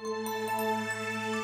Música